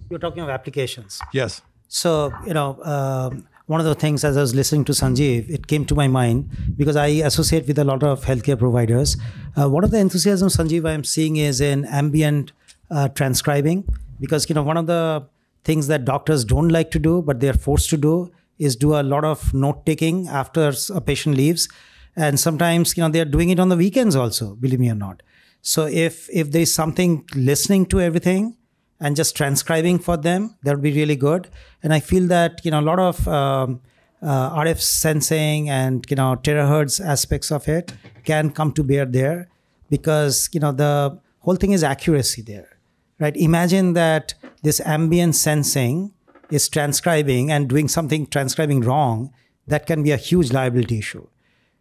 Speaker 1: You're talking of applications.
Speaker 9: Yes.
Speaker 1: So, you know, um, one of the things as I was listening to Sanjeev, it came to my mind because I associate with a lot of healthcare providers. Uh, one of the enthusiasm, Sanjeev, I am seeing is in ambient uh, transcribing because, you know, one of the things that doctors don't like to do, but they're forced to do is do a lot of note taking after a patient leaves. And sometimes, you know, they're doing it on the weekends also, believe me or not. So if, if there's something listening to everything, and just transcribing for them that would be really good and i feel that you know a lot of um, uh, rf sensing and you know terahertz aspects of it can come to bear there because you know the whole thing is accuracy there right imagine that this ambient sensing is transcribing and doing something transcribing wrong that can be a huge liability issue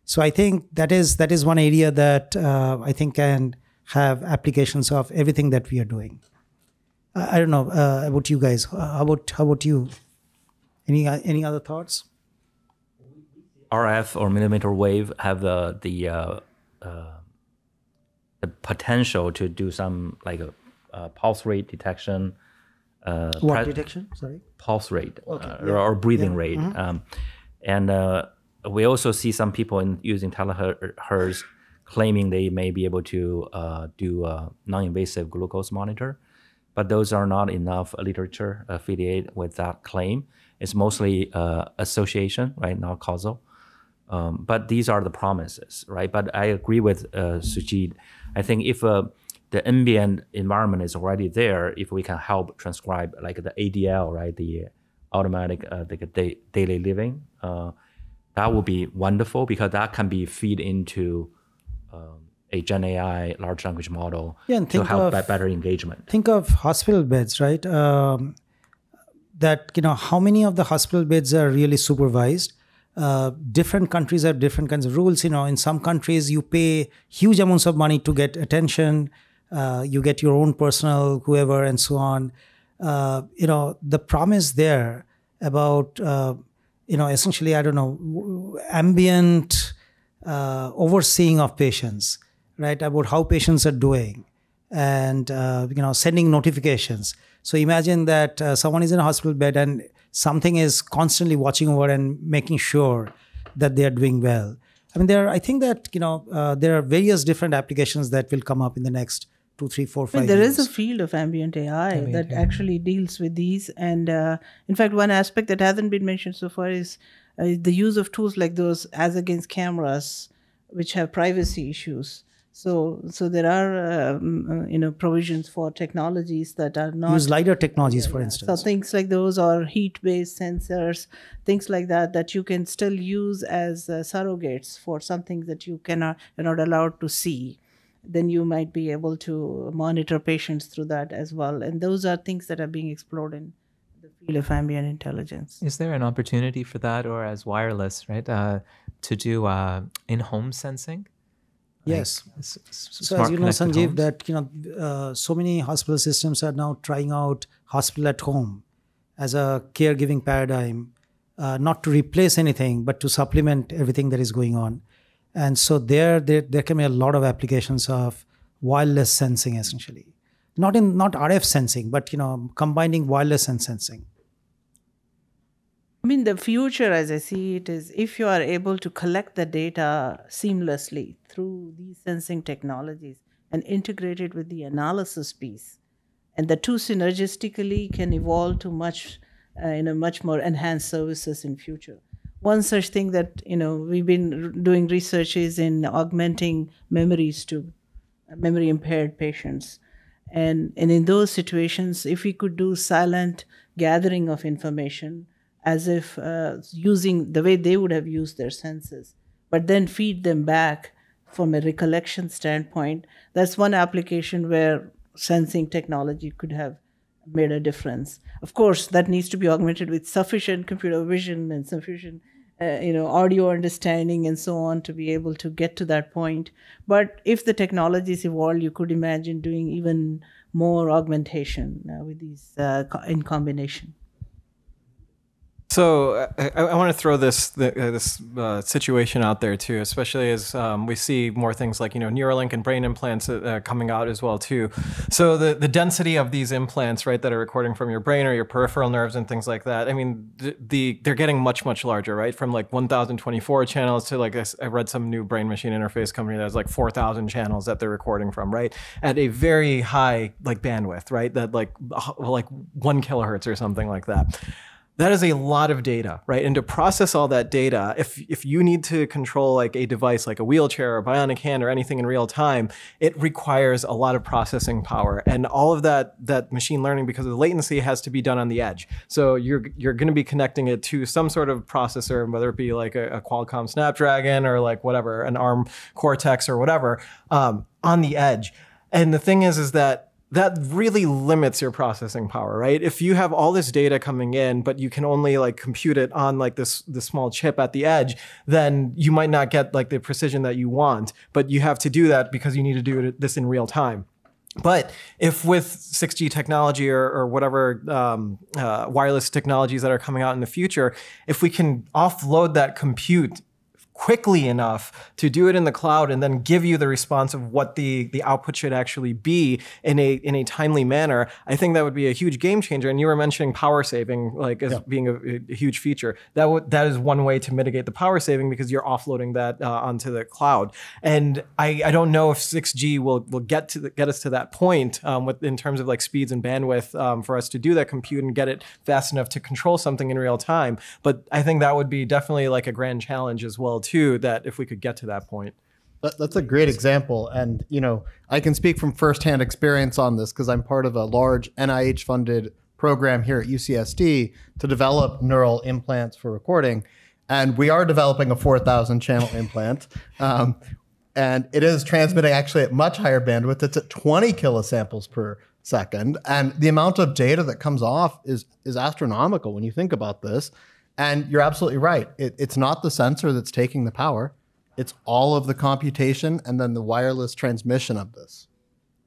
Speaker 1: so i think that is that is one area that uh, i think can have applications of everything that we are doing I I don't know uh, about you guys. How about how about you? Any any other thoughts?
Speaker 5: RF or millimeter wave have the the uh, uh, the potential to do some like a, uh pulse rate detection. Uh,
Speaker 1: What
Speaker 5: pre-
Speaker 1: detection? Sorry.
Speaker 5: pulse rate uh, or, or breathing rate. Um, and uh, we also see some people in using terahertz claiming they may be able to uh, do a non-invasive glucose monitor, but those are not enough literature affiliated with that claim. It's mostly uh, association, right, not causal. Um, but these are the promises, right? But I agree with uh, Sujit. I think if uh, the ambient environment is already there, if we can help transcribe like the ADL, right, the automatic uh, the da- daily living, uh, that would be wonderful because that can be feed into um, a Gen AI large language model
Speaker 1: Yeah, and
Speaker 5: to help
Speaker 1: of-
Speaker 5: better engagement.
Speaker 1: Think of hospital beds, right? Um, that you know how many of the hospital beds are really supervised. Uh, different countries have different kinds of rules. You know, in some countries you pay huge amounts of money to get attention. Uh, you get your own personal whoever and so on. Uh, you know, the promise there about uh, you know essentially I don't know ambient uh, overseeing of patients, right? About how patients are doing and uh, you know sending notifications so imagine that uh, someone is in a hospital bed and something is constantly watching over and making sure that they are doing well i mean there are, i think that you know there are various different applications that will come up in the next two three four
Speaker 3: I mean, there
Speaker 1: years
Speaker 3: is a field of ambient AI that actually deals with these. And uh, in fact, one aspect that hasn't been mentioned so far is uh, the use of tools like those as against cameras, which have privacy issues. So, so there are um, uh, you know provisions for technologies that are not
Speaker 1: use lidar technologies for instance.
Speaker 3: so things like those or heat-based sensors, things like that that you can still use as uh, surrogates for something that you cannot you're not allowed to see. Then you might be able to monitor patients through that as well. And those are things that are being explored in the field of ambient intelligence.
Speaker 2: Is there an opportunity for that, or as wireless, right, uh, to do uh, in-home sensing?
Speaker 1: yes
Speaker 2: S- s-
Speaker 1: so as you know sanjeev
Speaker 2: homes?
Speaker 1: that you know uh, so many hospital systems are now trying out hospital at home as a caregiving paradigm uh, not to replace anything but to supplement everything that is going on and so there, there there can be a lot of applications of wireless sensing essentially not in not rf sensing but you know combining wireless and sensing
Speaker 3: I mean, the future, as I see it, is if you are able to collect the data seamlessly through these sensing technologies and integrate it with the analysis piece, and the two synergistically can evolve to much, uh, know, much more enhanced services in future. One such thing that you know we've been doing research is in augmenting memories to memory impaired patients. And, and in those situations, if we could do silent gathering of information as if uh, using the way they would have used their senses, but then feed them back from a recollection standpoint. That's one application where sensing technology could have made a difference. Of course, that needs to be augmented with sufficient computer vision and sufficient uh, you know audio understanding and so on to be able to get to that point but if the technologies evolve you could imagine doing even more augmentation uh, with these uh, in combination
Speaker 6: so uh, I, I want to throw this uh, this uh, situation out there too, especially as um, we see more things like you know Neuralink and brain implants uh, coming out as well too. So the the density of these implants, right, that are recording from your brain or your peripheral nerves and things like that. I mean, the, the they're getting much much larger, right, from like 1,024 channels to like I, I read some new brain machine interface company that has like 4,000 channels that they're recording from, right, at a very high like bandwidth, right, that like like one kilohertz or something like that that is a lot of data, right? And to process all that data, if if you need to control like a device like a wheelchair or a bionic hand or anything in real time, it requires a lot of processing power. And all of that that machine learning because of the latency has to be done on the edge. So you're you're going to be connecting it to some sort of processor, whether it be like a, a Qualcomm Snapdragon or like whatever, an ARM Cortex or whatever, um, on the edge. And the thing is, is that that really limits your processing power, right? If you have all this data coming in, but you can only like compute it on like this this small chip at the edge, then you might not get like the precision that you want. But you have to do that because you need to do this in real time. But if with 6G technology or, or whatever um, uh, wireless technologies that are coming out in the future, if we can offload that compute quickly enough to do it in the cloud and then give you the response of what the, the output should actually be in a in a timely manner, I think that would be a huge game changer. And you were mentioning power saving like as yeah. being a, a, huge feature. That w- that is one way to mitigate the power saving because you're offloading that uh, onto the cloud. And I, I don't know if 6G will will get to the, get us to that point um, with in terms of like speeds and bandwidth um, for us to do that compute and get it fast enough to control something in real time. But I think that would be definitely like a grand challenge as well too that if we could get to that point.
Speaker 4: That's a great example. And you know i can speak from firsthand experience on this because i'm part of a large nih funded program here at ucsd to develop neural implants for recording. And we are developing a 4000 channel implant. Um, and it is transmitting actually at much higher bandwidth. It's at 20 kilosamples per second. And the amount of data that comes off is is astronomical when you think about this and you're absolutely right. It, it's not the sensor that's taking the power, it's all of the computation and then the wireless transmission of this.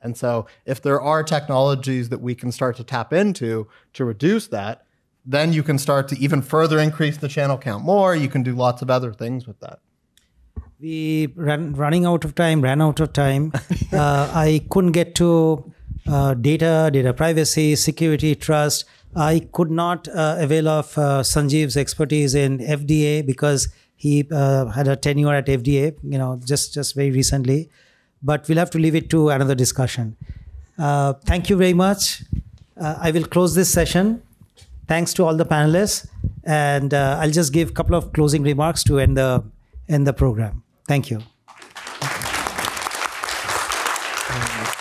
Speaker 4: And so, if there are technologies that we can start to tap into to reduce that, then you can start to even further increase the channel count more. You can do lots of other things with that.
Speaker 1: We ran running out of time, ran out of time. uh, I couldn't get to uh, data, data privacy, security, trust. I could not uh, avail of uh, Sanjeev's expertise in FDA because he uh, had a tenure at FDA, you know, just just very recently. But we'll have to leave it to another discussion. Uh, thank you very much. Uh, I will close this session. Thanks to all the panelists, and I'll just give a couple of closing remarks to end the end the program. Thank you. Thank you.